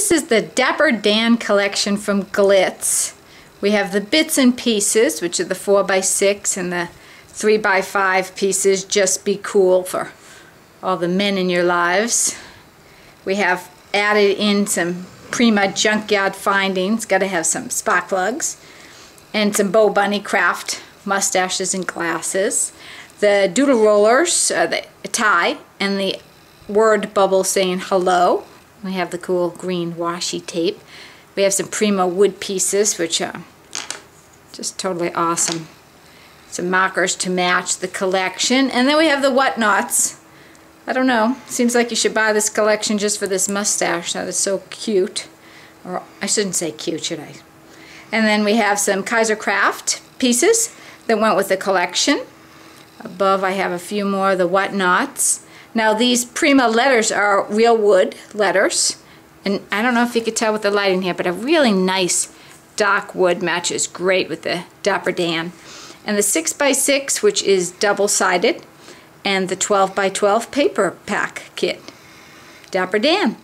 This is the Dapper Dan collection from Glitz. We have the bits and pieces, which are the 4x6 and the 3x5 pieces, just be cool for all the men in your lives. We have added in some Prima Junkyard Findings, got to have some spark plugs, and some Bo Bunny Kraft mustaches and glasses. The doodle rollers, uh, the tie, and the word bubble saying hello. We have the cool green washi tape. We have some Prima wood pieces, which are just totally awesome. Some markers to match the collection. And then we have the whatnots. I don't know. Seems like you should buy this collection just for this mustache. That is so cute. Or I shouldn't say cute, should I? And then we have some Kaisercraft pieces that went with the collection. Above I have a few more of the whatnots. Now these Prima letters are real wood letters. And I don't know if you could tell with the lighting here, but a really nice dark wood matches great with the Dapper Dan. And the 6x6, which is double-sided, and the 12x12 paper pack kit. Dapper Dan.